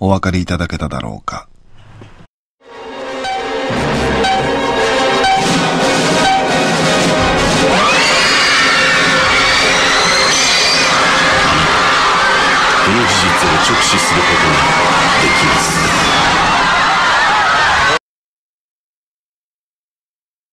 お分かりいただけただろうか。この事実を直視する